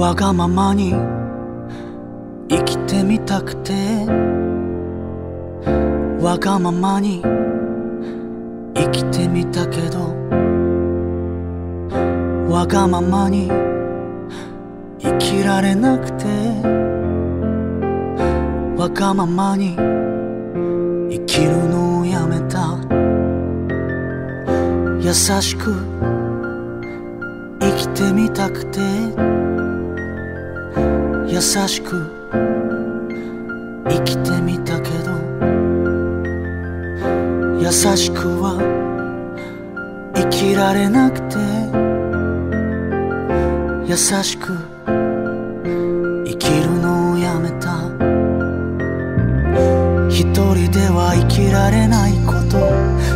わがままに生きてみたくてわがままに生きてみたけどわがままに生きられなくてわがままに生きるのをやめた。優しく生きてみたくて。優しく生きてみたけど優しくは生きられなくて優しく生きるのをやめた。一人では生きられないこと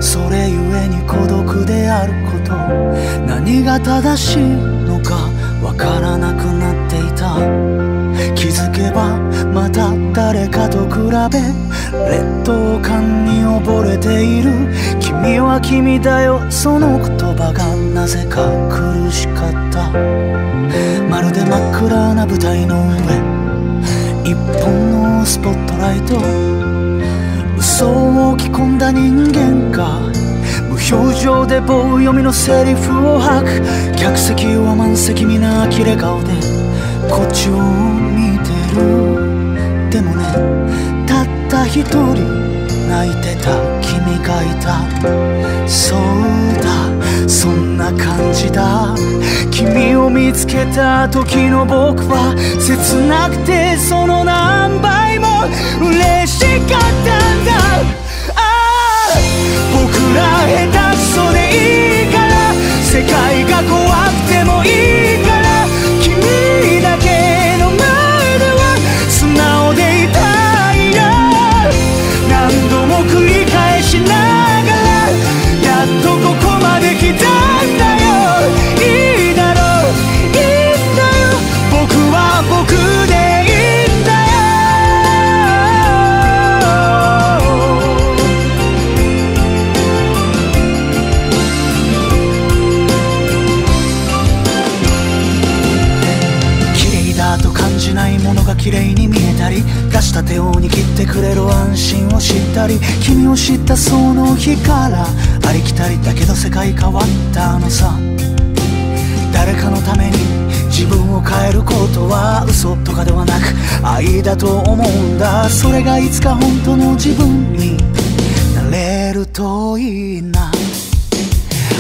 それゆえに孤独であること何が正しいのかわからなくなっていた。づけばまた誰かと比べ劣等感に溺れている。君は君だよ。その言葉がなぜか苦しかった。まるで真っ暗な舞台の上。一本のスポットライト。嘘を置き込んだ人間か。無表情で棒読みのセリフを吐く。客席は満席皆呆れ顔で。こっちをたった一人泣いてた君がいた。そうだ。そんな感じだ。君を見つけた時の僕は切なくてその何倍も嬉しかったんだ。ものが綺麗に見えたり出した手を握ってくれる安心を知ったり君を知ったその日からありきたりだけど世界変わったのさ。誰かのために自分を変えることは嘘とかではなく愛だと思うんだ。それがいつか本当の自分になれるといいな。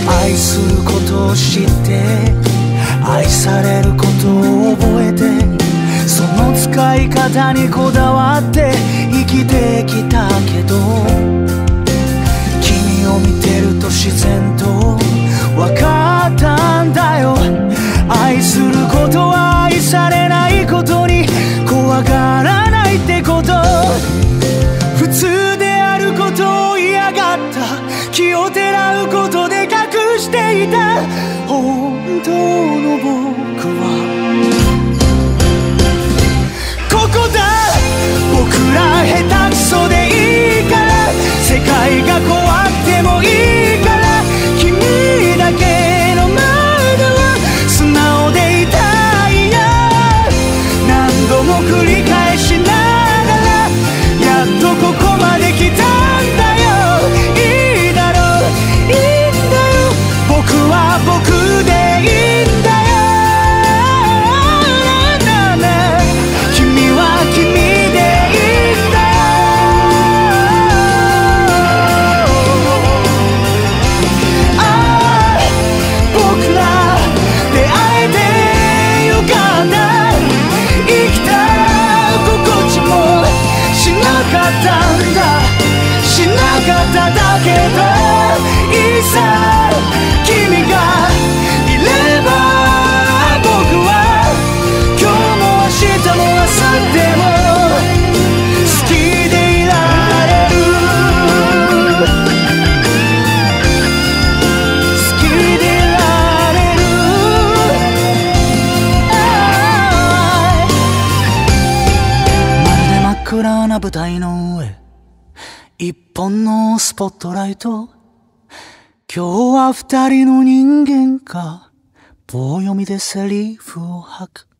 愛することを知って愛されることを方にこだわって生きてきたけど君を見てると自然と分かったんだよ。愛することは愛されないことに怖がらないってこと。普通であることを嫌がった。気をてらうことで隠していた。な舞台の上一本のスポットライト。今日は二人の人間か。棒読みでセリフを吐く。